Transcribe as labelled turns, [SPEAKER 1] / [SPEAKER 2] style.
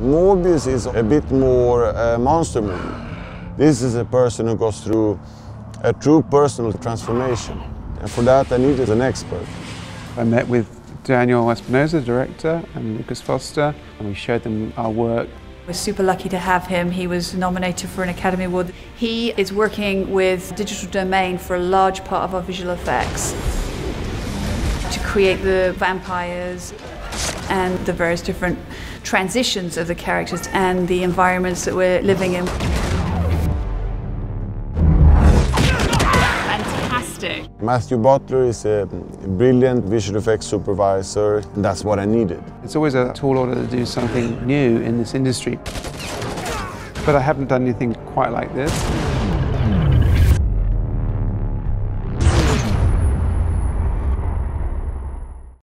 [SPEAKER 1] Morbius is a bit more a monster movie. This is a person who goes through a true personal transformation. And for that, I needed an expert.
[SPEAKER 2] I met with Daniel Espinosa, director, and Lucas Foster, and we showed them our work.
[SPEAKER 3] We're super lucky to have him. He was nominated for an Academy Award. He is working with Digital Domain for a large part of our visual effects to create the vampires and the various different transitions of the characters and the environments that we're living in.
[SPEAKER 4] Fantastic.
[SPEAKER 1] Matthew Butler is a brilliant visual effects supervisor. and That's what I needed.
[SPEAKER 2] It's always a tall order to do something new in this industry. But I haven't done anything quite like this.